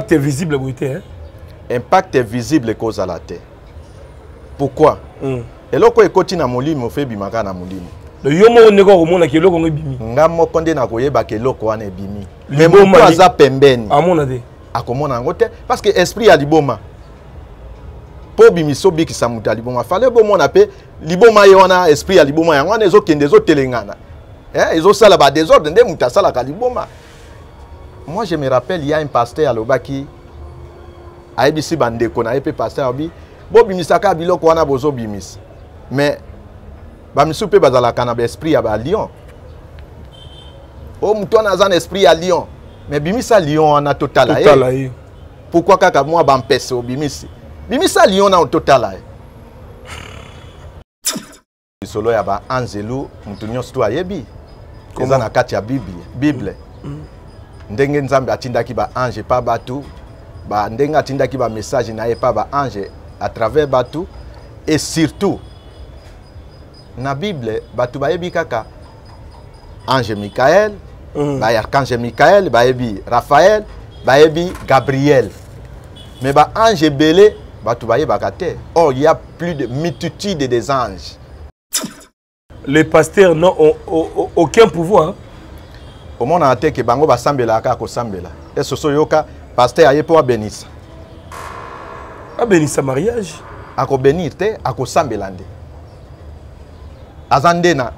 impact visible boye te impact visible ekozala te pourquoi mm. eloko oyo ekoti na molimo fe ebimaka na molimo yo moko ndeko akomonaka eloko yango ebimi nga moko nde nakoyebaka eloko wana ebimi me moto aza pembeni amona te akomona yango te parce que esprit ya liboma mpo obimisa obikisa moto ya liboma fale bomona mpe liboma ye wana esprit ya liboma yango wana ezokende ezotelengana eh, ezosala badesordre nde moto asalaka liboma moi je me rappelle il y a un pasteur alobaki ayebisi bandeko na ye mpe pasteur alobi bobimisaka biloko wana bozobimisa mais bamisusu mpe bazalaka na baesprit ya balion o oh, moto wana aza na esprit ya lion mais bimisa lion wana totala ye pourkui kaka mwa bampese obimisi bimisa lion nano totala ye lisolo ya baanzelu moto nyonso to ayebi eza na kati ya biblia bible mm. mm. ndenge nzambe atindaki baange epa bato ba, ndenge atindaki bamessage na ye epa baange à travers bato et surtout na bible bato bayebi kaka ange mikael mm. baarchange mikael bayebi raphael bayebi gabriel mais baange ebele bato bayebaka te or il y a plus de multitude des anges les pasteurs n'ont aucun pouvoir omonaka te ke bango basambelaka kaka kosambela esoso oyoka paster aye mpo abenisa abenisa mariage akobenir te akosambela nde aza nde na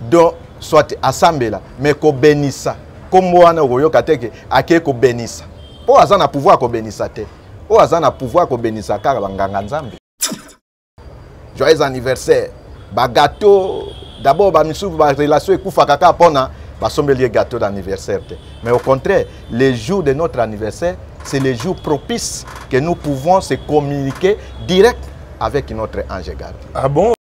don soit asambela mais kobenisa nkombo wana okoyoka te ke akei kobenisa mpo aza na pouvoir ya kobenisa te oyo aza na pouvoir ya kobenisa kaka banganga nzambe joyeux anniversaire bagato d'abord bamisusu barelation ekufaka kaka mpona basombeli ye gato d'anniversaire te mais au contraire les jours de notre anniversaire c'est les jours propices que nous pouvons se communiquer direct avec notre ange gardien. Ah bon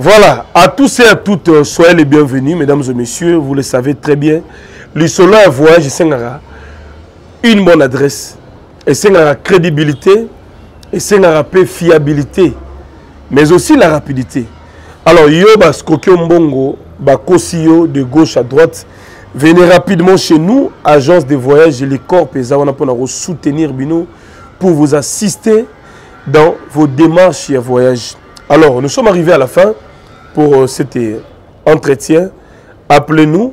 Voilà, à tous et à toutes, euh, soyez les bienvenus, mesdames et messieurs. Vous le savez très bien, Le soleil Voyage Sengara, une bonne adresse esengaka crédibilité esengaka mpe fiabilité mais aussi la rapidité alors yo baskokio mbongo bakosi yo de gauche à droite venez rapidement chez nous agence de voyage licorp eza wana mpona kosoutenir bino pour vous assister dans vos démarches ya voyage alors nous sommes arrivés à la fin pour euh, cet euh, entretien appelez nous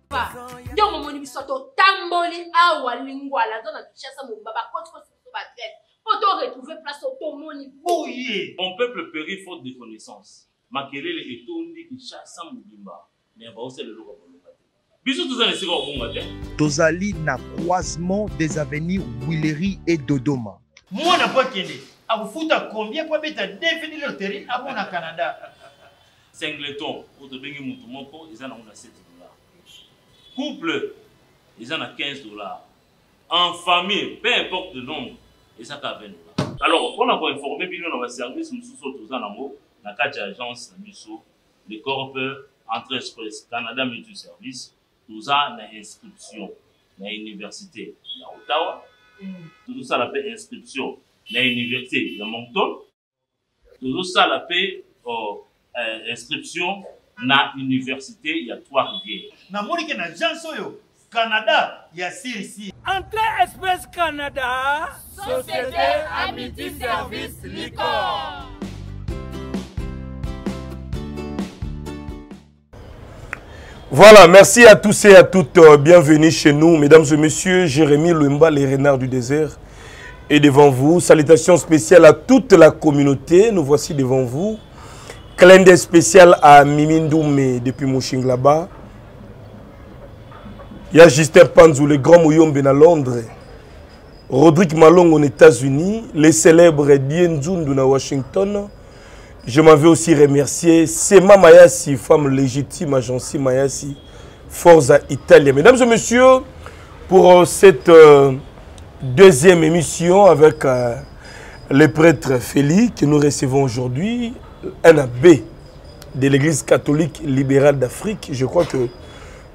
nde omomoni biso totamboli awa lingwala aza na kinshasa mobimba bakotikoti biso baadresse mpo to retrouve place oyo tomoni boye mon peuple péri faute de connaissance makelele etondi kinshasa mobimba me baosala eloko bolonga te biso toza na esika kobonga te tozali na croisement des avenirs wileri e dodoma mwana mpo akende akofuta combien mpo abeta devini loterie abona canada Singleton oyo tobengi mutu moko eza nango na 7 dollars. Couple eza na 15 dollars. En famille, peu importe le nombre, eza ka 20 dollars. Alors, mpo na ko informer bino na ba services mosusu oyo toza nango na kati ya agence na biso Le Corp Entre Express Canada Mutual Service, toza na inscription na universite ya Ottawa, tozosala mpe inscription na universite ya Moncton. tozosala mpe oh, eh, inscription na université ya trois rivières namoni ke na agence oyo canada ya sirisi entrée express canada société amiti service licor Voilà, merci à tous et à toutes. Euh, bienvenue chez nous, mesdames et messieurs. Jérémy Lemba, les renards du désert, est devant vous. Salutations spéciales à toute la communauté. Nous voici devant vous. Clin d'œil spécial à Mimindoumé depuis Mouchinglaba. Il y a Panzou, le grand Mouyombe à Londres. Rodrigue Malong aux États-Unis. Les célèbres Dien à Washington. Je m'en veux aussi remercier Sema Mayassi, femme légitime, agence Mayassi, Forza Italia. Mesdames et messieurs, pour euh, cette euh, deuxième émission avec euh, le prêtre Félix que nous recevons aujourd'hui, un abbé de l'Église catholique libérale d'Afrique. Je crois que,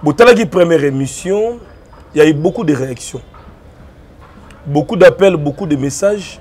pour la première émission, il y a eu beaucoup de réactions, beaucoup d'appels, beaucoup de messages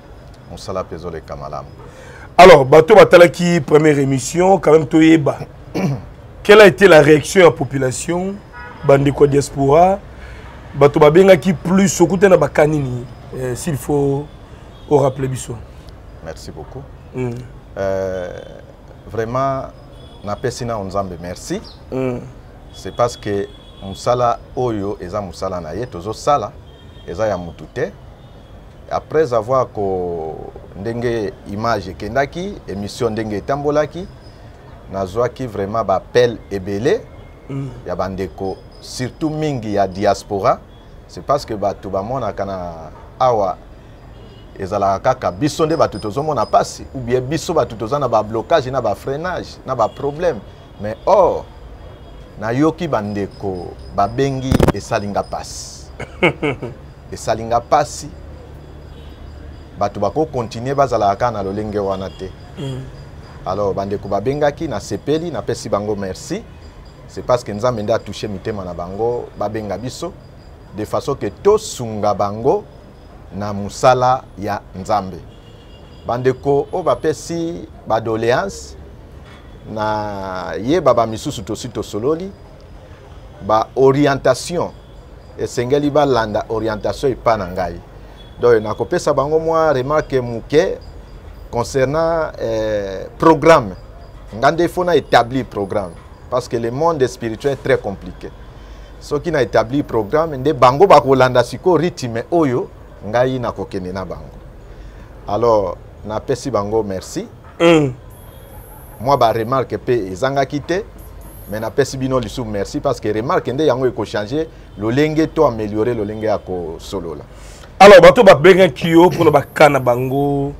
mosala mpe ezoleka malamu alors bato batalaki première émission quand même toyeba quelle a été la réaction ya population bandeko ya diaspora bato babengaki plus okuta na baka nini eh, s'il faut orappele biso merci beaucoup mm. euh, vraiment napesi nao nzambe merci mm. c'est parce que mosala oyo eza mosala na ye tozosala eza ya motu te après avoir ko ndenge image ekendaki émission ndenge etambolaki nazwaki vraiment baappel ebele mm. ya bandeko surtout mingi ya diaspora c'est parce que bato bamonaka na awa ezalaka kaka biso nde bato tozomona mpasi ou bien biso bato toza na bablocage na bafreinage na baproblème mais or oh, nayoki bandeko babengi esali nga mpasi esali nga mpasi bato bakokontinue bazalaka kaka na lolenge wana te mm. alors bandeko babengaki nasepeli napesi bango merci c'est parce que nzambe nde atouche mitema na bango babenga biso de façon ke tosunga bango na mosala ya nzambe bandeko oyo bapesi badoléance na yeba bamisusu tosi tosololi baorientation esengeli balanda orientation epa na ngai donc nakopesa bango mwa remarque moke concernant eh, programme nga nde fo na établir programme parce que le monde spirituel est très compliqué soki na établir programme nde bango bakolanda sikoyo rythme oyo ngai nakokende na bango alors napesi bango merci mm. mwa ba remarque pe ezangaki te mais napesi bino lisusu merci parce que remarque nde yango ekochange lolenge to améliorer lolenge ya kosolola alors bato babengaki yo mpona baka na bango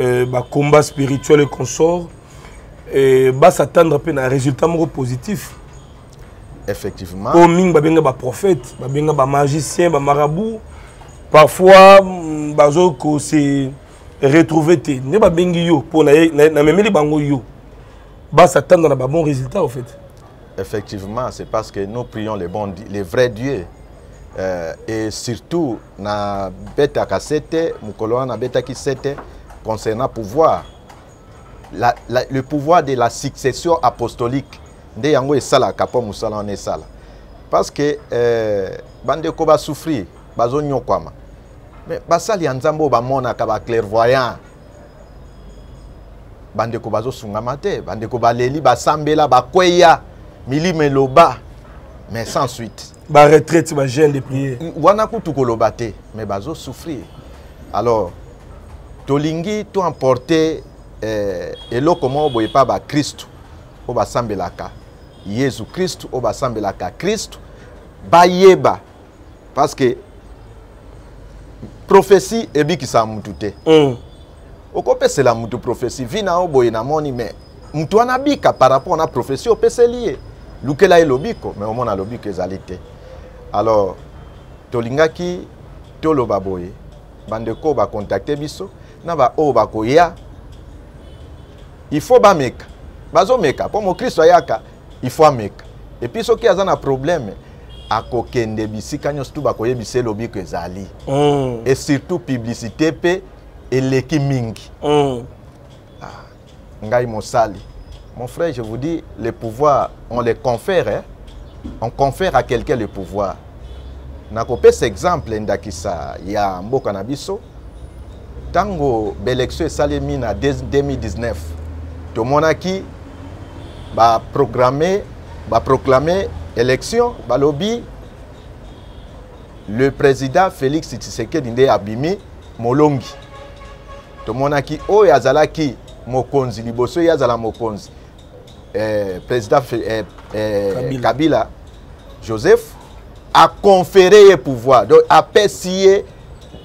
euh, bacombat spirituel et consort euh, basatendre mpe na résultat moko positif effectivement oyo mingi babenga baprophète babenga bamagicien bamarabout parfois mm, bazo kose retrouver te nde babengi yo mpo namemeli bango yo basa tanda na babon résultat au fait effectivement c'est parce que nous prions les, bons, les vrais dieux euh, et surtout na betaka sete mokolo wana nabetaki sete concernant pouvoir la, la, le pouvoir de la succession apostolique nde yango esalaka mpo mosala wana esala parce que euh, bandeko basouffrir bazonyokwama me basali ya nzambe oyo bamonaka baclairvoyant bandeko bazosungama te bandeko baleli basambela bakweya milimo eloba mais sans suite baretraite bagene de priere wana kutu koloba te mais bazosouffrir alors tolingi toemporte eh, eloko moko boye epa bakristu oyo basambelaka yesu kristu oyo basambelaka kristu bayeba parce que prophétie ebikisa mutu te mm. okopesela mutu prophétie vi na yo boye namoni mais mutu wana abika par rapport na prophétie opeseli ye lukela ye lobiko mais omona lobiko ezali te alors tolingaki toloba boye bandeko oyo bakontakte biso na baoyo bakoya il faut bameka bazomeka mpo mokristo ayaka il faut ameka et puis soki aza na problème akokende bisika nyonso tu bakoyebisa elobiko ezali mm. et surtout publicité mpe eleki mingi mm. ah, ngai mosali mon frère je vous dis le pouvoir on le confère hein? on confère à quelqu'un le pouvoir nakopesa exemple ndakisa ya mboka na biso ntango baélection esalemi na 2019 tomonaki baprograme baproclame élection balobi le président félix tshisekedi nde abimi molongi tomonaki oyo azalaki mokonzi liboso ye azala mokonzi eh, président eh, eh, Kabila. Kabila Joseph a conféré ye pouvoir donc apesi ye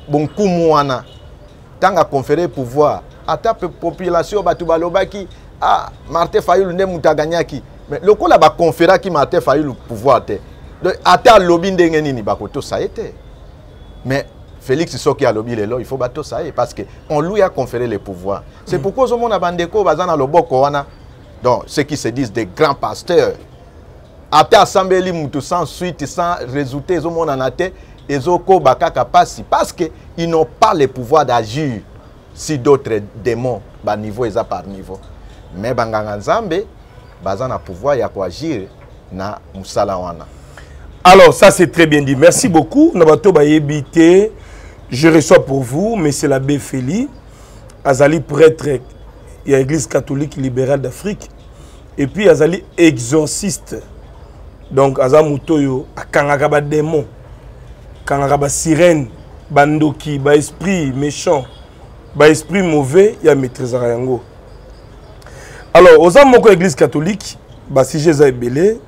bonkumu wana ntango aconfere pouvoir ata population bato balobaki ah, martin fayulu nde moto aganyaki mais lokola baconferaki martin fayulu pouvoir te donc ata alobi ndenge nini bakotosa ye te mais Félix soki alobi lelo il faut bato ça est parce que on lui a conféré le pouvoir c'est mm. pourquoi ozomona bandeko baza na loboko wana donc ceux qui se disent des grands pasteurs ata asambeli mutu sans suite sans résultat ezomonana te ezokoba kaka pasi parce que ils n'ont pas le pouvoir d'agir si d'autres démons ba niveau eza par niveau mais banganga nzambe baza na pouvoir ya koagir na mosala wana alors ça c'est très bien dit merci beaucoup na bato bayebi te je reçois pour vous monsieur l'abbé feli azali prêtre ya église catholique libérale d'afrique et puis azali exorciste donc aza moto oyo akangaka bademon akangaka basirene bandoki baesprit méchant baesprit mauvais ya maîtrisaka yango alors oza moko ya église catholique basujet eza ebele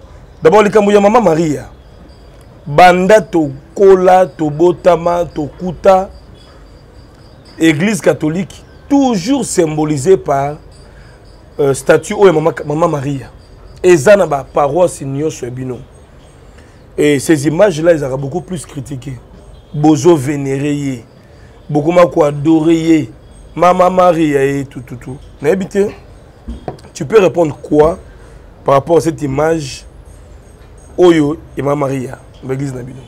d'abord likambo ya mama maria banda tokola tobotama tokuta église catholique toujours symbolisé par euh, statut oyo mama, mama maria eza na baparoisse nyonso ya bino et ces images là ezalaka beaucoup plus critiqué bozo vénéré ye bokoma koadore ye mama maria ye tututu nayebi te tu peux répondre quoi par rapport à cette image oyo ya mama maria baeglise na bino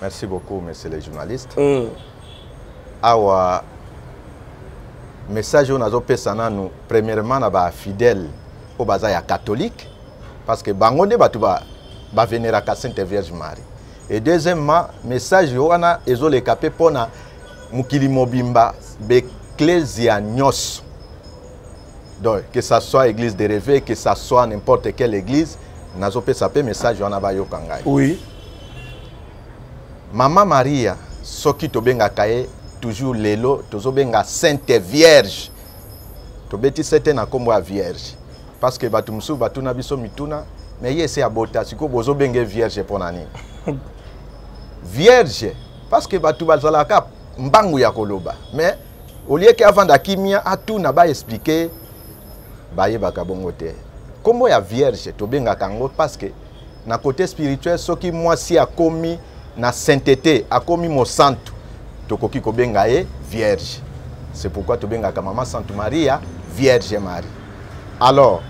merci beaucoup monsieur le journaliste mm. awa message oyo nazopesa nanu premièrement na bafidèle oyo baza ya catholique parce que bango nde bato baveneraka ba sainte vierge marie et deuxièmement message wana ezoleka mpe mpo na mokili mobimba baeklezia nyonso donc que ça soit église de reve que ça soit n'importe quelle église nazopesa mpe message wana bayoka ngai oui Mama Maria soki tobengaka ye toujours lelo tozobenga sainte vierge tobeti sete na nkombo ya vierge parce que bato mosusu batuna biso mituna mais ye ese abota sikoyo bozobenga ye vierge mpo na nini vierge parce que bato bazalaka mbangu ya koloba mais olieke avanda kimia atuna baexplike bayebaka bongo te nkombo ya vierge tobengaka yango parce que na cote spirituel soki mwasi akomi na saintete akomi mosantu tokoki kobenga ye vierge c'est pourquoi tobengaka mama santu maria vierge marie alors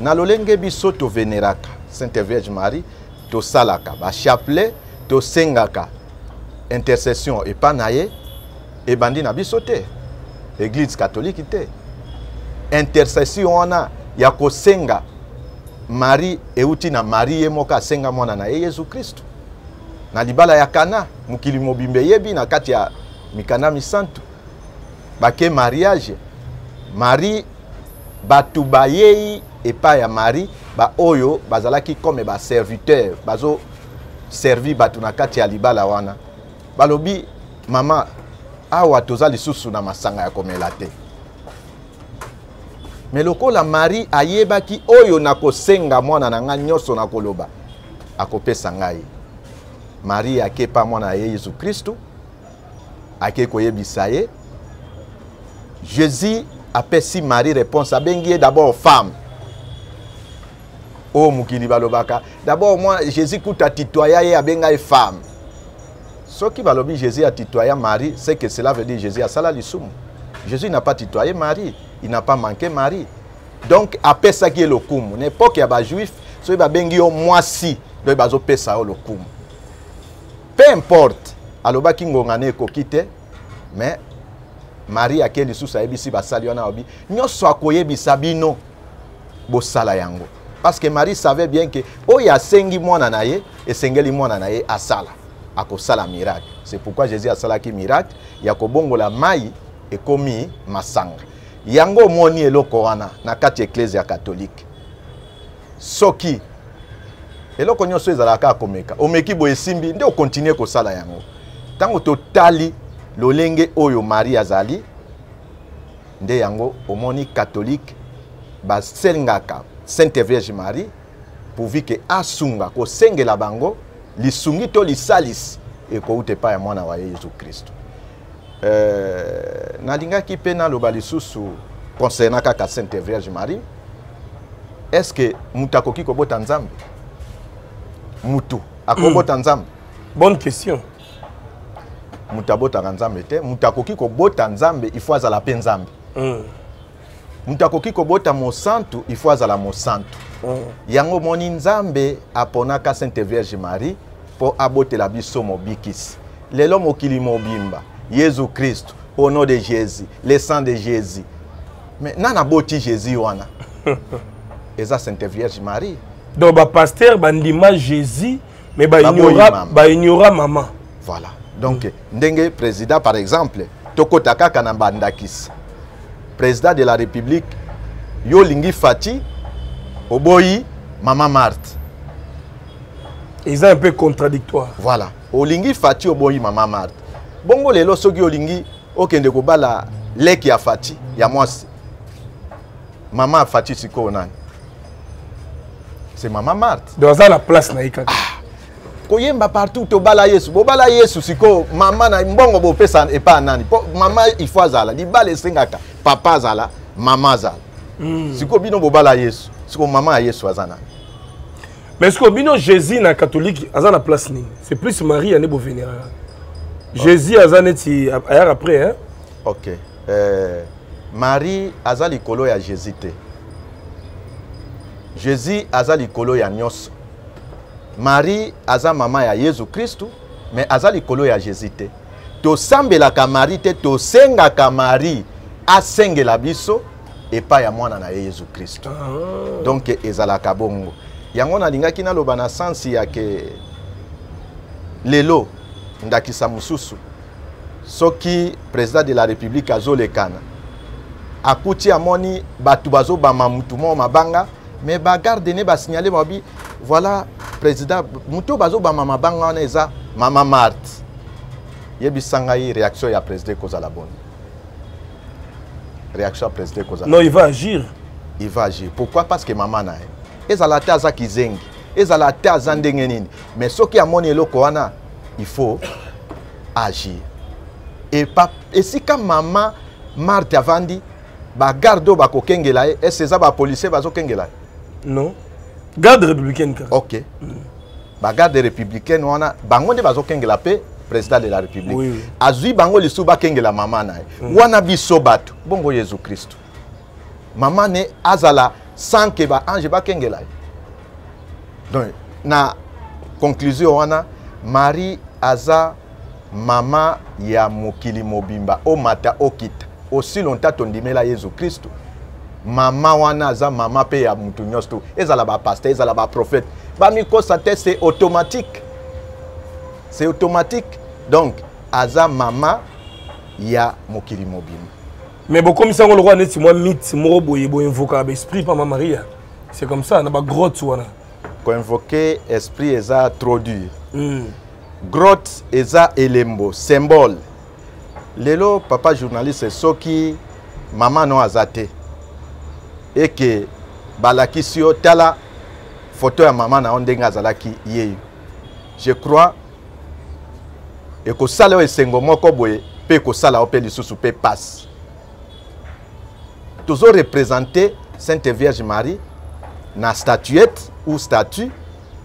na lolenge biso toveneraka sainte vierge marie tosalaka bachapelet tosengaka intercession epai na ye ebandi na biso te eglise katoliki te intercession wana ya kosenga marie euti na marie ye moko asenga mwana na ye yesu kristu na libala ya kana mokili mobimba eyebi na kati ya mikanda misantu bake mariage marie bato bayei epai ya marie baoyo bazalaki comme baserviteur bazoservi bato na kati ya libala wana balobi mama awa toza lisusu na masanga ya komela te me lokola marie ayebaki oyo nakosenga mwana na ngai nyonso nakoloba akopesa ngai marie akepa mwana na ye yesu kristu akei koyebisa ye jesus apesi marie réponse abengi ye d'abord femme oyo mokili balobaka d'abord moi jésus kutu atitoya ye abenga ye femme soki balobi jésus atitoya marie ce que cela veut dire jésus asala lisumu jésus n'a pas titoye marie il n'a pas manqué marie donc apesaki ye lokumu na epoke ya bajuif soki babengi yo mwasi donc bazopesa yo lokumu peu importe alobaki ngonga na ekoki te mais marie ake lisusu ayebisi basali wana alobi nyonso akoyebisa bino bosala yango parce que marie savait bien que oyo asengi mwana na ye esengeli mwana na ye asala akosala miracle c'est pourquoi jésus asalaki miracle ya kobongola mai ekomi masanga yango omoni eloko wana na kati ya eklezia ya katolike soki eloko nyonso ezalaka kaka komeka omeki boye esimbi nde okontinue kosala yango ntango totali lolenge oyo marie azali nde yango omoni catholique basengaka sainte vierge marie pourvu ke asunga kosengela bango lisungi to lisalisi ekouta epai ya mwana wa ye yesu kristo euh, nalingaki mpe naloba lisusu concernant kaka sainte vierge marie est ce que moto akoki kobota nzambe motu akobota nzambe bonne question moto abotaka nzambe te moto akoki kobota nzambe ifo azala mpe nzambe mm. moto akoki kobota mosantu ifo azala mosantu mm. yango omoni nzambe aponaka sainte vierge marie mpo abotela biso mobikisi lelo mokili mobimba yezu kristu au nom de jésus le sang de jésus mais nani aboti jésus wana eza sainte vierge marie donc bapaster bandima jésus mais ba ignora ba ignora maman voilà donc mm. ndenge président par exemple tokota kaka na bandakisa président de la république yo olingi fati oboyi mama marte eza un peu contradictoire voilà olingi fati oboyi mama marte bongo lelo soki olingi okende kobala leki ya fati ya mwasi mama ya fati sikoyo nani c'est mama marte donc aza na place na ye kaka ah, koyemba partout tobala yesu bobala yesu sikoyo mama na mbongo bopesa epa nani mpo mama il faut azala libala esengaka papa azala mama azala mm. sikoyo bino bobala yesu sikoyo mama ya yesu aza nani mais sikoyo bino jésus na catholique aza na place nini c'est plus marie ane boveneraka jésus aza neti ayaka après hein? ok euh... Marie aza likolo ya Jésus te. Jésus aza likolo ya nyonso. Marie aza mama ya Yesu Kristu mais aza likolo ya Jésus te. Tosambelaka Marie te, tosengaka Marie asengela biso epai ya mwana na ye Yesu Kristu. Ah. Donc ezalaka bongo. Yango nalingaki naloba na sensi ya ke lelo ndakisa mosusu soki président de la république azolekana akuti amoni bato bazobama motu moko mabanga mais bagarde ne basignale babi voilà président moto bazobama mabanga wana eza mama marte yebisa ngai réaction ya président ekozala boni réaction ya président ekozala non il va agir il va agir pourquoi parce que mama na ye ezala ata aza kizengi ezala ata aza ndenge nini mais soki amoni eloko wana il faut agir epa esika mama marte avandi bagarde oyo bakokengela ye ese eza bapolicier bazokengela ye non garde républicaine kaka ok mm. bagarde républicaine wana bango nde bazokengela mpe président de la république oui. azwi bango lisusu bakengela mama na ye mm. wana biso bato bongo yesu kristu mama ne azala sans que ba ange bakengela ye donc na conclusion wana marie aza mama ya mokili mobimba omata okita aussi longtemps tondimela yesu kristu mama wana aza mama mpe ya motu nyonso tu ezala bapaster ezala baprofete bamikosa te c'est automatique c'est automatique donc aza mama ya mokili mobimba mais bokomisa yango lokola neti mwa mythe moko boye boinvokaka baesprit mpa ma maria c'est comme ça na bagrotte wana koinvoke esprit eza trop dur mm. grotte eza elembo symbole lelo papa journaliste soki mama no aza te eke balakisi yo tala foto ya mama na yo ndenge azalaki yeyo je crois ekosala yo esengo moko boye mpe ekosala yo mpe lisusu mpe mpasi tozo représente sainte vierge marie na statuette ou statut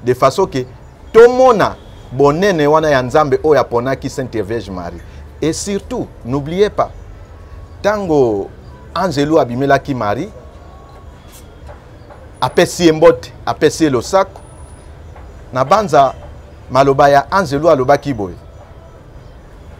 de façon que tomona bonene wana ya nzambe oyo aponaki sainte vierge marie et surtout n'oubliez pas ntango angelu abimelaki marie apesi ye mbote apesi ye losako nabanza maloba ya anzelu alobaki boye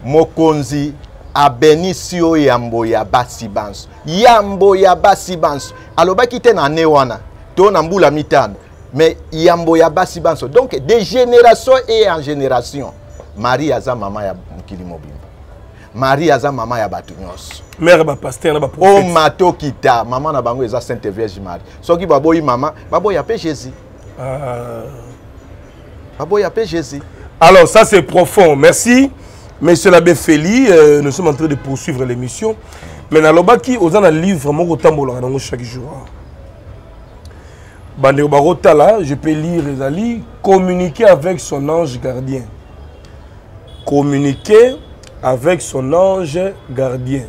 mokonzi abenisi yo yambo ya basi banso yambo ya basi banso alobaki te na ane wana to na mbula mitano mais yambo ya basi banso donc de génération et en génération marie aza mama ya mokili mobimba marie aza mama ya bato nyonso mare bapaster na baoma tokita mama na bango eza sainte vierge marie soki baboyi mama baboya mpe jésus ah. baboya mpe jésus alors ça c'est profond merci monsieur l'abbé feli euh, nous sommes en train de poursuivre l'émission mais nalobaki oza na livre moko otambolaka nango chaque jour bandeko bakotala je peux lire ezali communiquer avec son ange gardien communiquer avec son ange gardien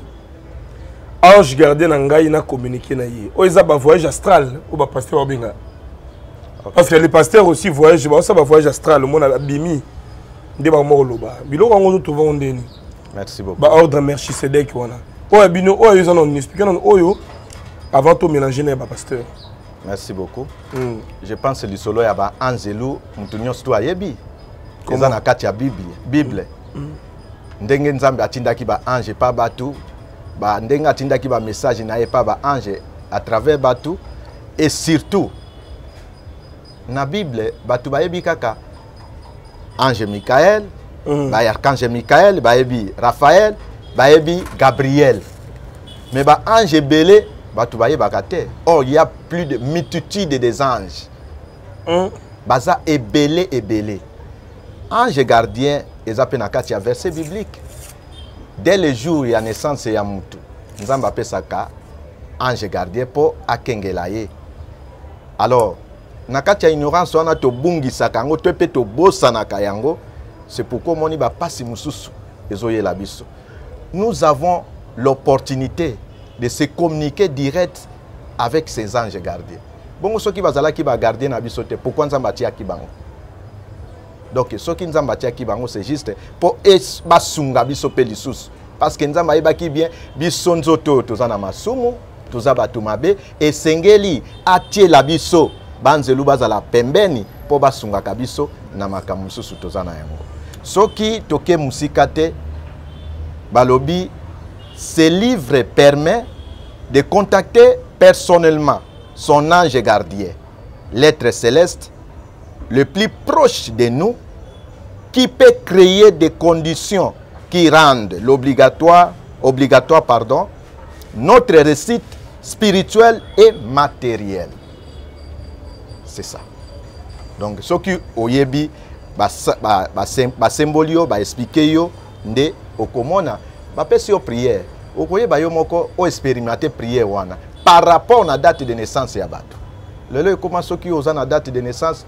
ange gardien na ngai na communiqué na ye oyo eza bavoyage astral oyo bapaster babenga parce que les pasteurs aussi voyage baosa bavoyage astral omona abimi nde bakoma koloba biloko yango ozotrouva ngo ndeni baordre merci sedek wana oyo ya bino oyo eza nanu explike nanu oyo avant to mélange na ya bapasteur merci beaucoup mm. je pense lisolo ya baangelu moto nyonso to ayebi eza na kati ya bible bible mm. Mm. ndenge nzambe atindaki baange pa bato ba, ndenge atindaki bamessage na ye pa baange à travers bato et surtout na bible bato bayebi kaka ange mikael mm. baarkange mikael bayebi raphael bayebi gabriel mais baange ebele bato bayebaka te or il y a plus de multitude des anges mm. baza ebele ebele ange gardien eza mpe na kati ya verset biblique dès le jour ya naissance ya mutu nzambe apesaka ange gardien mpo akengela ye alors na kati ya ignorance wana tobungisaka yango to mpe tobosanaka yango c'est pourquoi omoni bapasi mosusu ezoyela biso nous avons l'opportunité de se communiquer direct avec ses anges gardiens bongo soki bazalaki bagardien na biso te pourkui nzambe atiaki bango donc soki nzambe atiaki bango c'est juste mpo e, basunga biso mpe lisusu parce que nzambe ayebaki bien biso nzoto oyo toza na masumu toza bato mabe esengeli atiela biso banzelu bazala pembeni mpo basungaka biso na makambo mosusu toza na yango soki toke mosika te balobi ce livre permet de contacter personnellement son ange gardien l'être céleste le plus proche de nous qui peut créer des conditions qui rendent l'obligatoire obligatoire pardon notre réussite spirituelle et matérielle c'est ça donc soki oyebi basemboli yo baexplike yo nde okomona bapesi yo prière okoyeba yo moko o expérimenté prière wana par rapport na date de naissance ya bato lelo ekoma soki oza na date de naissance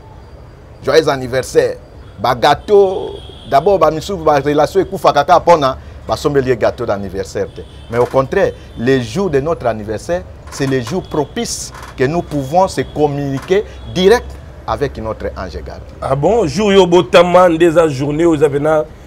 joyeux anniversaire bagato d'abord bamisusu barelation ekufaka kaka mpona basombeli ye gateau d'anniversaire te mais au contraire le jour de notre anniversaire c'est le jour propice que nous pouvons se communiquer direct avec notre ange gardien ah bon jour yo botama nde eza journée oyo eza pena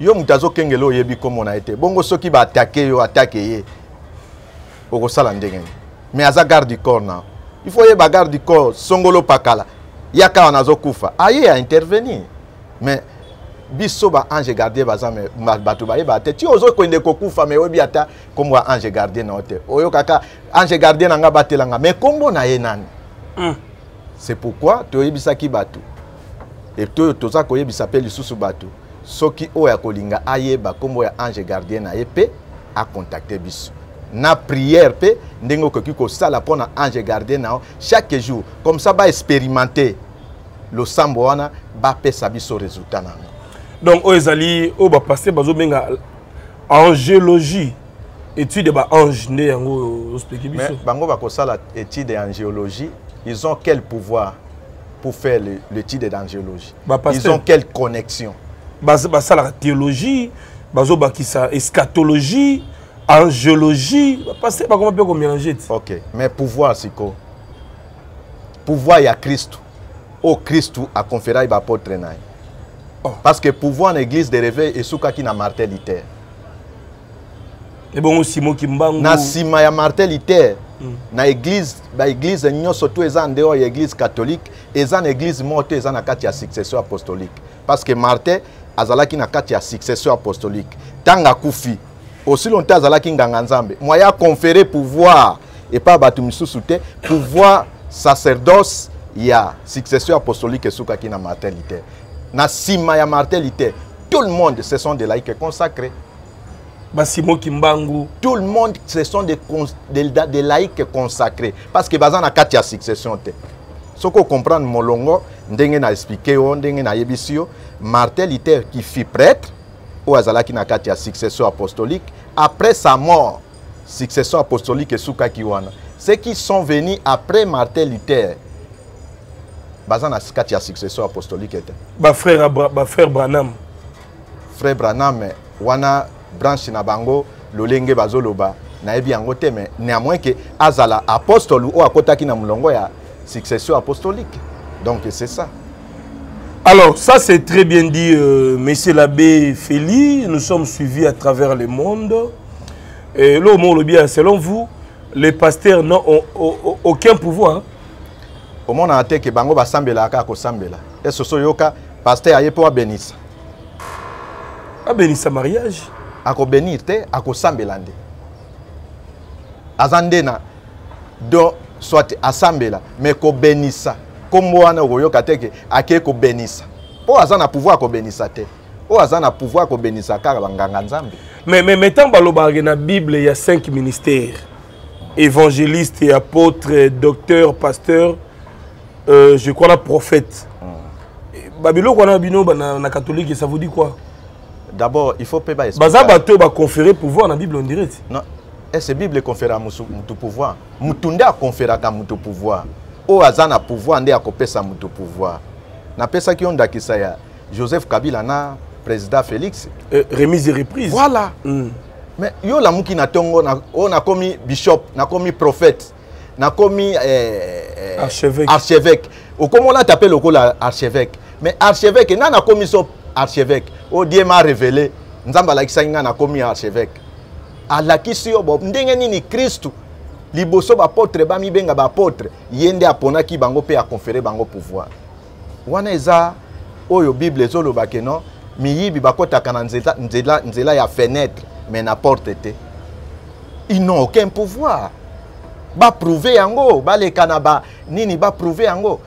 yo moto azokengele oyebi nkombo na ye te bongo soki baatake yo atake ye okosala ndenge nini mais aza garde du corps na il faut oyeba garde du corps songolo pakala yaka wana azokufa aye a intervenir mais biso ba ange gardien baza me bato bayebaka te ti ozo kende kokufa me oyebi ata nkombo ya ange gardien na yo te oyokaka ange gardien na nga batela nga me nkombo na ye nani mm. c'est pourquoi toyebisaki bato e toyo toza koyebisa mpe lisusu bato soki oyo akolinga ayeba nkombo ya ange gardien na ye mpe akontakte biso na prière mpe ndenge okoki kosala mpo na ange gardien na yo chaque jour comme ça baexpérimente losambo wana bapesa biso résultat na yango donc oyo ezali oyo bapaster bazobenga angeologie étude ya baange nde yango oyo ospeki biso bango bakosala étude ya angeologie ils ont quel pouvoir pour faire l'étude d'angeologie ils ont quelle connexion basalaka théologie bazobakisa eschatologie angiologie bapase bakoma mpe komélange ti ok mais pouvoir siko pouvoir ya kristu oyo kristu aconferaki baapotre na ye oh. parce que pouvoir na église de réveil esukaki na martin luther ebongo simo kimbangu na nsima ya martin luther mm. na église baeglise nyonso to eza en dehors ya église catholique eza na eglise moko te eza na kati ya succession apostolique parce que martin azalaki na kati ya succession apostolique ntango akufi aussi longtemps azalaki nganga nzambe moyen aconfere pouvoir epai bato misusu te pouvoir sacerdoce ya succession apostolique esukaki na martin luther na nsima ya martin luther tout le monde se sont de laïque consacré Basimo Kimbangu. Tout le monde, ce sont des, des, des laïcs consacrés. Parce que baza na kati ya succession te. Soko o comprendre molongo, ndenge na expliquer yo, ndenge na yebisi yo, Martin Luther qui fut prêtre, oyo azalaki na kati ya succession apostolique, après sa mort, succession apostolique esukaki wana. Ceux qui sont venus après Martin Luther, baza na kati ya succession apostolique te. Ba frère ba frère Branham. Frère Branham, wana branche na bango lolenge bazoloba nayebi yango te mais néanmoins que azala apostole oyo akotaki na molongo ya succession apostolique donc c'est ça Alors, ça c'est très bien dit, euh, Monsieur l'abbé Félix. Nous sommes suivis à travers le monde. Et là, le bien, selon vous, les pasteurs n'ont aucun pouvoir. Au monde, on a que bango basambela ka kosambela. Esso soyoka Pasteur aye po abenisa. Abenisa mariage. Ako benir te, ako sambela nde. Aza nde na do soit asambela mais ko benisa. Kombo wana okoyoka te ke ake ko benisa. Po aza na pouvoir ko benisa te. oyo aza na pouvoir kobenisa kaka banganga nzambe mais mais mais ntango balobaka na bible ya 5 ministère évangéliste apôtre docteur pasteur euh, je crois na prophète mm. babiloko wana bino na, na catholique ça vous dit quoi d'abord il faut mpe baza bato baconfere pouvoir na bible on dirait non ese bible econfera motu pouvoir motu nde aconferaka motu pouvoir oyo aza na pouvoir nde akopesa motu pouvoir napesaki yo ndakisa ya joseph kabila na président félix euh, remise et reprise voilà mm. mais yo olamuki na ntongo oyo nakomi bishop nakomi prophète nakomi eh, eh, archevêque, archevêque. okomi olata mpe lokola archevêque mais archevêque ngai nakomi so archevêque oyo oh, die ma révélé nzambe alakisaki ngai nakomi archevêque alakisi yo bo ndenge nini kristu liboso baapotre bamibenga baapotre ye nde aponaki bango mpe akonfere bango pouvoir wana eza oyo bible ezoloba ke non miyibi bakotaka na nzela, nzela, nzela ya fenêtre mais na porte te ils n'ont aucun pouvoir baprouve yango baleka na ba nini baprouve yango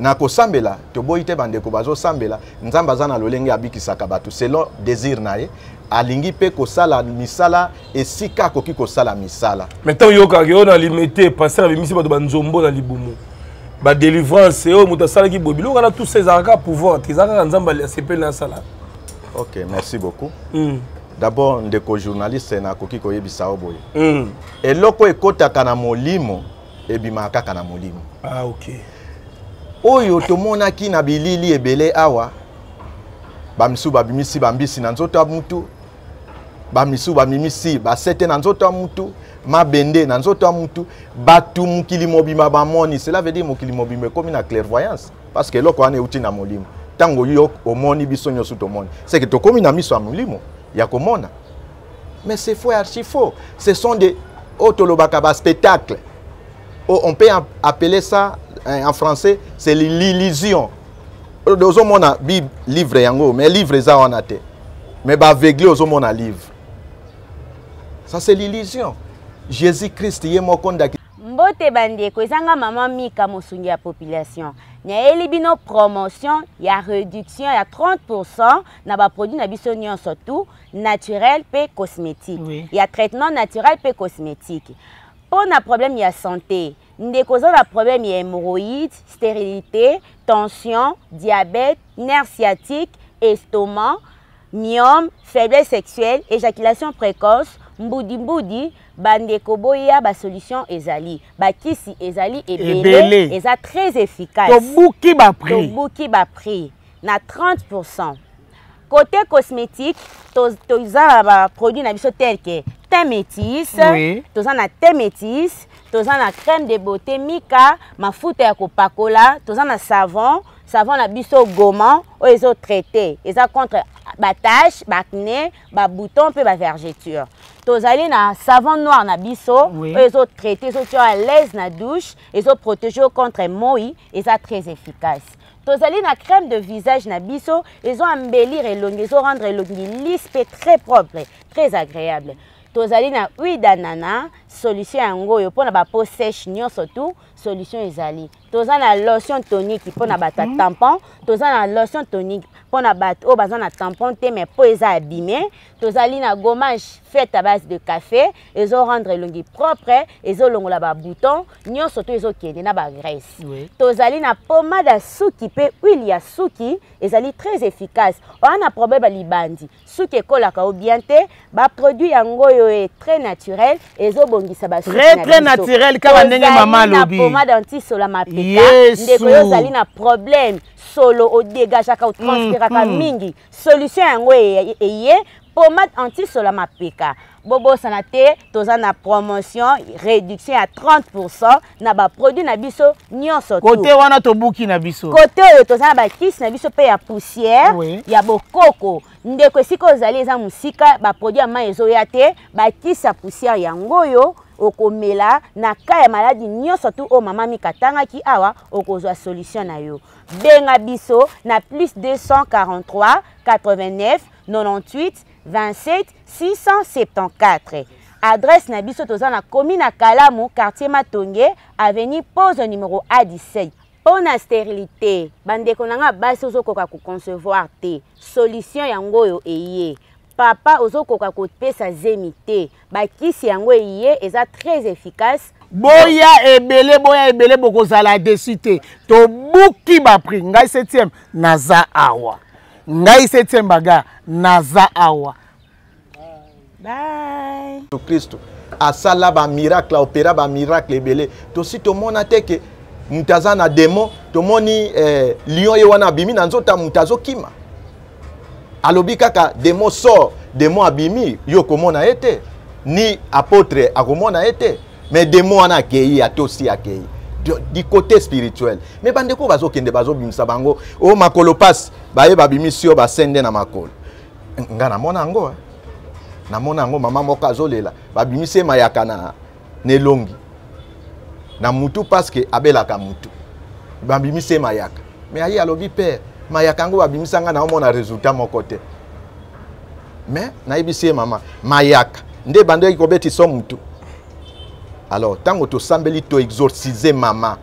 na kosambela toboyi te bandeko bazosambela nzambe aza na lolenge abikisaka bato selon désir na ye alingi mpe kosala misala esika akoki kosala misala mai ntango yokaka yo na limete paster abimisi bato banzombo na libumu badelivrance oyo moto asalaki boye biloko wana tusa ezalaka kaka pouvoir te ezalaka kaka nzambe asepeli na asala ok merci beaucoup mm. d'abord ndeko journaliste nakoki koyebisa yo boye mm. eloko ekotaka na molimo ebimaka kaka na molimo ah, okay. oyo tomonaki na bilili ebele awa bamisusu babimisi bambisi na nzoto ya mutu bamisusu bamimisi basete na nzoto ya mutu mabende na nzoto ya mutu bato mokili mobima bamoni cela veut dire mokili mobima ekomi na clairvoyance parce que eloko wana euti na molimo ntango yo omoni biso nyonso tomoni seke tokomi na miso ya molimo ya komona mais c'est faux archi faux ce sont des oyo tolobaka baspectacle oh, on peut appeler ça en français c'est l'illusion ozomona bi livre yango mais livre eza wana te mais baaveugle ozomona livre ça c'est l'illusion jésus christ ye moko ndaki mbote bandeko ezanga mama mika mosungi ya population nayeli bino promotion ya réduction ya 30 pourcent na baproduit na biso nyonso tout naturel mpe cosmétique oui. ya traitement naturel mpe cosmétique mpo na problème ya santé ndeko oza na problème ya hémorroïde stérilité tension diabète nerf sciatique estomac miome faiblesse sexuelle éjaculation précoce mbudimbudi bandeko boya basolution ezali bakisi ezali ebele eza très efficace tobuki baprix na 30 Côté cosmétique, toza na ba produits na biso tel que thé métis, oui. toza na thé métis, toza na crème de beauté Mika, mafuta ya kopakola, toza na savon, savon na biso gommant oyo ezo traité, eza contre ba taches, ba acné, ba boutons mpe ba vergetures. tozali na savon noir na biso oyo ezotraite ezotya à l'aise na douche ezoprotege yo contre moi eza très efficace tozali na crème de visage na biso ezo embellir elongi ezo rendre elongi lisse mpe très propre très agréable tozali na huile d'anana solution yango oyo mpo na bapo sèche nyonso tu solution ezali toza na lotion tonique mpo na bato ya mhm. tampon toza na lotion tonique mpo na bato oyo baza na tampon te mais mpo eza abime tozali na gommage faite à base de café ezo rendre elongi propre ezolongola babouton nyonso to ezokende na bagrèce oui. tozali na pomade ya suki mpe huile ya suki ezali très efficace oya na problème ya libandi suki ekolaka o bien te baproduit yango oyo e très naturel ezobongisa basukitrès naturel kaka ndenge mama alobi pomade antisola mapeka ndeko yo ozali na problème solo odegageaka otranspiraka mm, mm. mingi solution yango eye pomade antisola mapeka bobosana te toza na promotion réduction ya 30 pourcent na baproduit na biso nyonso kote wana tobuki na biso kote oyo toza na bakisi na biso mpe ya poussière oui. ya bokoko ndeko esika ozali eza mosika baproduit ya mai ezoya te bakisi ya poussière yango oyo okomela na ka ya maladi nyonso tu oyo mama mika atangaki awa okozwa solution na yo Benga biso na plus 243 89 98 27 674. Adresse na biso toza na commune ya Kalamu, quartier Matonge, avenue Pozo numéro A17. Mpo na sterilite, bandeko na ngai basi ozokoka koconcevoir te, solution yango oyo eye papa ozokoka kopesa zemi te bakisi yango eye eza très efficace boya ebele boya ebele bokozala desu te tobuki baprix ngai septième naza awa ngai septième baga naza awa bye kristo asala bamiracle aopera bamiracle ebele tosi tomona te ke moto aza na demon tomoni eh, lion ye wana abimi na nzoto ya moto azokima alobi kaka demo sort demo abimi yo okomona ye te ni apôtre akomona ye te mais demo wana akei atosi akei du côté spirituel mais bandeko bazokende bazobimisa bango o oh, makolo mpasi baye babimisi yo basende na makolo nga namona yango namona yango mama moko azolela babimisi ye mayaka na na elongi na mutu parce que abelaka mutu babimisi ye mayaka mais aye alobi père mayaka yango babimisa ngai naomona résultat moko te mais nayebisi ye mama mayaka nde bandeki kobetisa mutu alors ntango tosambeli toexorcise mama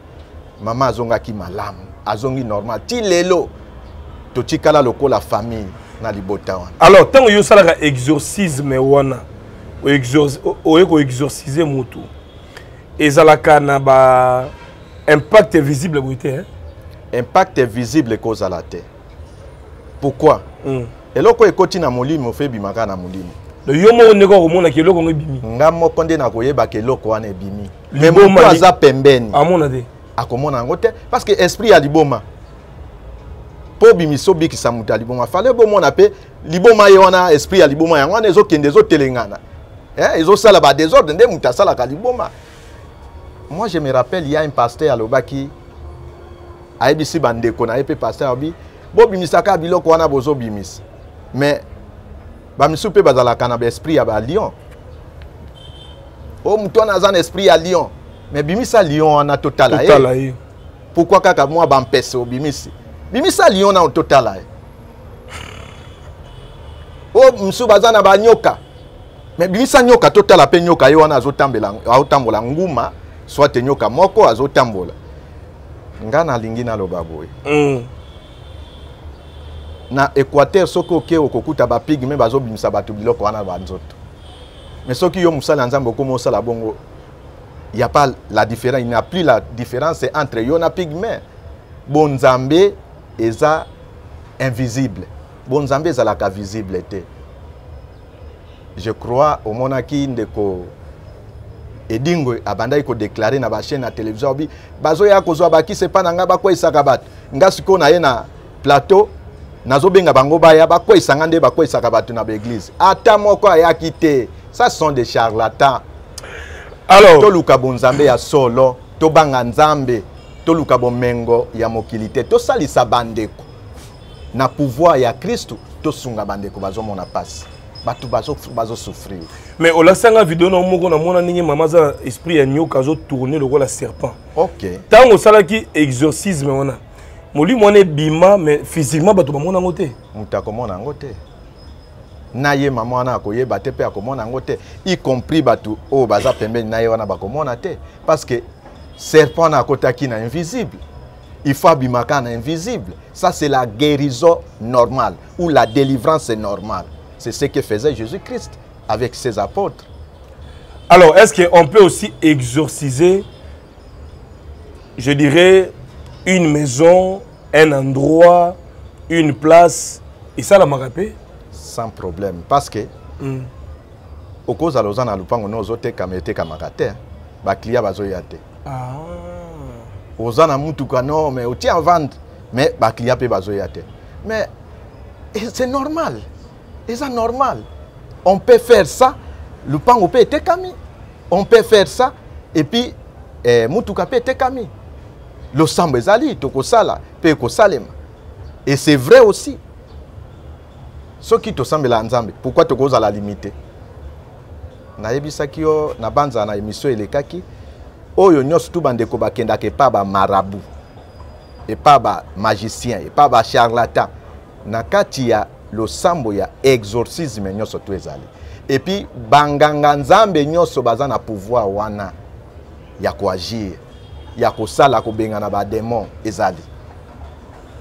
mama azongaki malamu azongi normal ti lelo totikala lokola famille na libota wana alors ntango yo osalaka exorcisme wana oye koexorcise motu ezalaka na ba impact visible boye te impact visible ekozala te pourquoi mm. eloko ekoti na molimo fe ebimaka na molimo yo moko ndeko akomonaka eloko yango ebimi nga moko nde nakoyebaka eloko wana ebimi mais moto aza pembeni amona te akomona yango te parce que esprit ya liboma mpo obimisa obikisa moto ya liboma fale bomona mpe liboma ye wana esprit ya liboma yango wana ezokende ezotelengana eh, ezosala badesordre nde moto asalaka liboma moi je me rappelle ya un pasteur alobaki ayebisi bandeko na ye mpe pasteur alobi bobimisaka biloko wana bozobimisa mais bamisusu mpe bazalaka na baesprit ya balion o oh, moto wana aza na esprit ya lion mais bimisa lion wana totala ye pourkui kaka mwa bampese obimisi bimisa lion nano totala ye o oh, mosusu baza na banyoka me bimisa nyoka totala mpe nyoka ye wana azotambola nguma soit nyoka moko azotambola ngai nalingi naloba boye mm. na équateur soki oke okokuta bapigme bazobimisa bato biloko wana banzoto mais soki yo mosali ya nzambe okomi osala bongo il n'y a pas la différence, il n'y a plus la différence entre Yona Pygmée. Bon Zambé est invisible. Bon Zambé est la visible. je crois omonaki ndeko edingo abandaki kodeklare na bachaine ya televizio bi bazoya kozwa bakisi epai na ngai bakweisaka bato nga sikoyo na ye na plateau nazobenga bango baya bakweisa ngai nde bakweisaka bato na baeglize ata moko ayaki te ça sont des charlatans alors toluka bonzambe ya solo tobanga nzambe toluka bomengo ya mokili te tosalisa bandeko na pouvoir ya kristu tosunga bandeko bazomona mpasi bato bazosouffrir bazo mais olasanga video na moko namona ndenge mama aza esprit ya nyoka azotourne lokola serpent okay. ntango osalaki exorcisme wana molimo wana ebima mais physiquement bato bamona yango te moto akomona yango te na ye mama wana akoyeba te mpe akomona yango te y compris bato oyo baza pembeni na ye wana bakomona te parce que serpent wana akotaki na invisible il faut abimaka na invisible ça c'est la guérison normale ou la délivrance normale C'est ce que faisait Jésus-Christ avec ses apôtres. Alors, est-ce qu'on peut aussi exorciser, je dirais, une maison, un endroit, une place, et ça, la marapé Sans problème, parce que... Mm. Au cause à Lausanne, à Lupango, nous autres, kamete kamarate, hein, ba client bazoyate. ah. oza na mutuka no mais otie en vente mais baclient mpe bazoya te mais c'est normal eza normal on peut faire ça lupango mpe etekami on peut faire ça et puis eh, mutuka mpe etekami losambo ezali tokosala mpe ekosalema et c'est vrai aussi soki tosambela nzambe pourquoi tokozala limite nayebisaki yo na banza na emission elekaki oyo nyonso tu bandeko bakendaka epa bamarabu epa bamagicien epa bacharlatan na kati ya losambo ya exorcisme nyonso tu ezali epuis banganga nzambe nyonso baza na pouvoir wana ya koagir ya kosala kobengana bademon ezali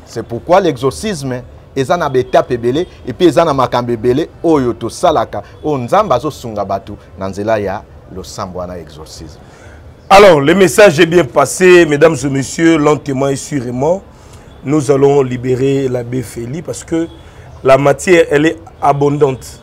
c'est pourquoi l'exorcisme eza na baetape ebele epuis eza na makambo ebele oyo tosalaka oyo nzambe azosunga bato na nzela ya losambo wana exorcisme alors le message est bien passé mesdames et messieurs lentement et sûrement nous allons libérer l'abbé feli parce que la matière elle est abondante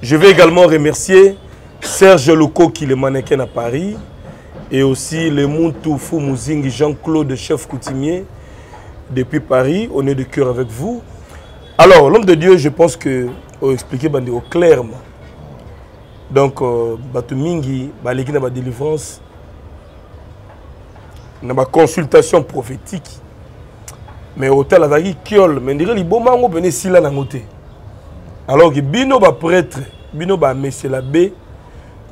Je vais également remercier Serge Lokoki, le mannequin à Paris, et aussi le Muntoufou Mouzing, Jean-Claude, chef coutumier, depuis Paris. On est de cœur avec vous. Alors, l'homme de Dieu, je pense que, on expliqué au clairement. Donc, euh, Batumingi, Baliki na délivrance, na ba consultation prophétique mais otala azalaki kiole mais ndire liboma yango mpena esila nango te alors que bino baprêtre bino bamesela be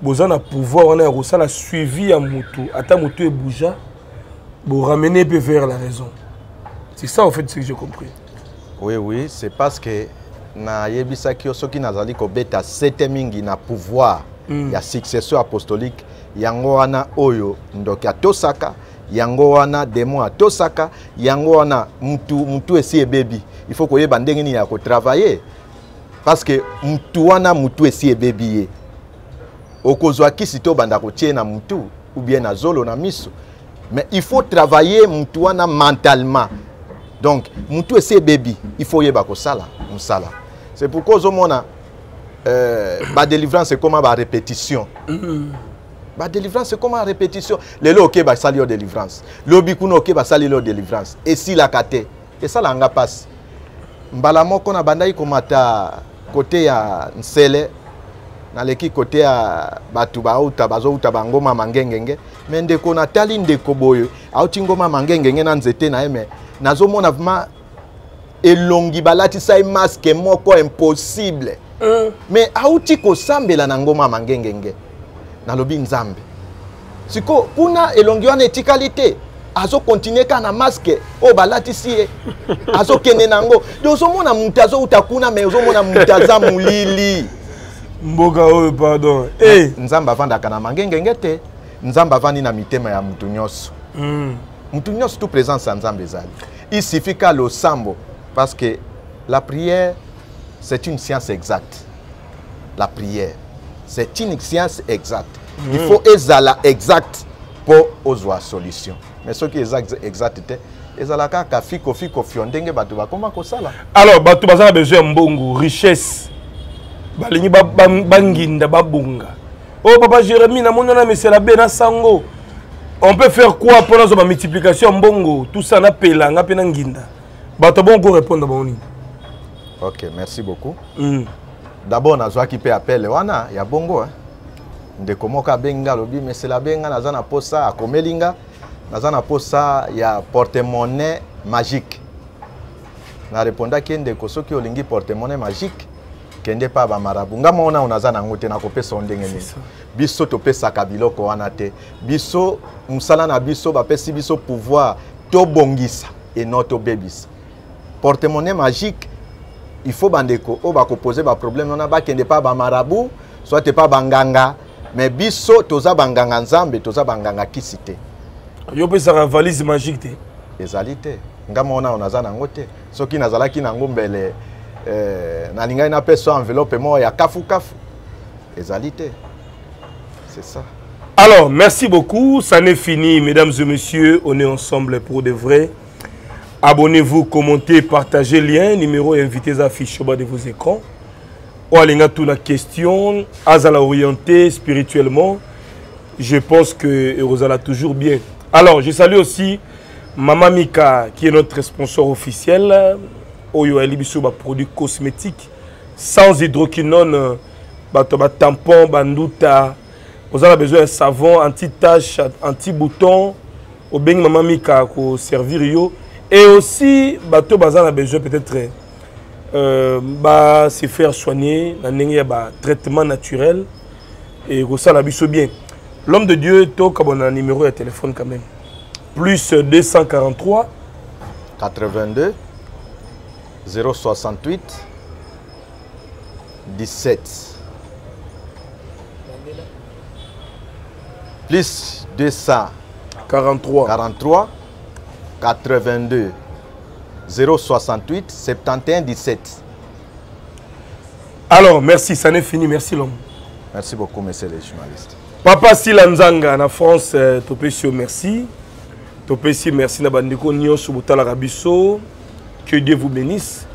boza na pouvoir wana ya kosala suivi ya motu ata motu ebouja boramene mpe vers la raison c'est ça en fait ce que j'ai compris oui oui c'est parce que nayebisaki yo soki nazali kobeta sete mingi na pouvoir mm. ya succession apostolique yango wana oyo ndoki atosaka yango wana demo atosaka yango wana mutu mutu esi ebebi il faut koyeba ndenge nini ya kotravaille parce que mutu wana mutu esi ebebi ye okozwa kisi to obanda kotie na mutu ou bien na zolo na miso mais il faut travailler mutu wana mentalement donc mutu esi ebebi il faut oyeba kosala mosala c'est pourquoi ozomona euh, ba délivrance ekoma ba répétition mm. ba délivrance ekoma répétition lelo oke basali yo délivrance lobi kuna oke basali yo délivrance esilaka te esalaka nga mpasi mbala moko nabandaki komata kote ya nsele naleki kote ya bato bauta bazouta bangoma mangengenge me ndeko natali ndeko boye auti ngoma mangengenge na nzete na ye me nazomona vraimen elongi balatisa ye maske moko impossible mm. mais auti kosambela na ngoma mangengenge nalobi nzambe sikoyo kuna elongi wana etikali te azokontinue kaka na maske oyo balatisi ye azokende na yango de ozomona moto azouta kuna mai ozomona moto aza molili mboka oyo pardon hey. Eh! nzambe avandaka na mangengenge te nzambe avandi na mitema ya moto nyonso mm. mutu nyonso tu présence ya nzambe ezali il suffit ka losambo parce que la prière c'est une science exacte la prière c'est une science exacte mm. il faut ezala exacte mpo ozwa solution mais soki eza exacte te ezala kaka fiko fiko fio ndenge bato bakoma kosala alors bato baza na besoin ya mbongo richesse balingi banginda babonga oh papa jérémie namoni wana mesela be na sango on peut faire quoi mpo nazwa bamultiplication ya mbongo tout ça napela nga mpe na nginda bato bongo korépondre bango nini ok merci beaucoup mm. d'abord nazwaki mpe appel wana ya bongo ndeko moko abengi nga alobi mesela be nga naza na mposa akomeli nga naza na mposa ya portemonnaie magique narepondaki ye ndeko soki olingi portemonnaie magique kende pa ba marabu nga moko nao naza nango te nakopesa yo ndenge nini biso topesaka biloko wana te biso mosala na biso bapesi biso pouvoir tobongisa eno tobebisa porte-monnaie magique il faut bandeko oyo bakopose baproblème wana bakende pa bamarabu soit epa banganga mais biso toza banganga nzambe toza banganga kisi te yo opesaka valise magique te ezali te nga moko nao naza nango te soki nazalaki na yango mbele eh, nalingaki napesa enveloppe moko ya kafukafu ezali te c'est ça alors merci beaucoup ça n'est fini mesdames et messieurs on est ensemble pour de vrai abonnez-vous commentez partagez lien numéro et invitez affiche au bas de vos écrans oyo alinga tuna question azala orienté spirituellement je pense que ekozala toujours bien alors je salue aussi Mama Mika, qui est notre sponsor officiel, oyo ayeli biso ba produits cosmétiques sans hydroquinone, bato ba tampon, ba nduta, oza na besoin ya savon anti tache, anti bouton, obengi Mama Mika ko servir yo et aussi bato baza na besoin peut-être euh, ba se faire soigner na ndenge ya ba traitement naturel et kosala biso bien. L'homme de Dieu, toka bon numéro ya téléphone quand même. plus 243 82 068 17 plus 243 43 82 068 71 17 alors merci ça n'est fini merci l'homme merci beaucoup messieurs les journalistes papa sila nzanga na france euh, topesi yo merci topesi merci na bandeko nyonso botalaka biso que dieu vous bénisse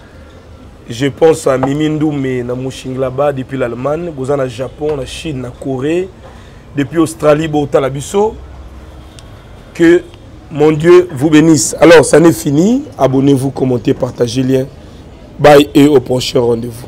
je pense à mimi ndume na mushinglaba depuis l'allemagne boza na japon na chine na corée depuis australie botala biso que mon dieu vous bénisse alors ça n'est fini abonnez-vous commentez partagez lien bye et au prochain rendez-vous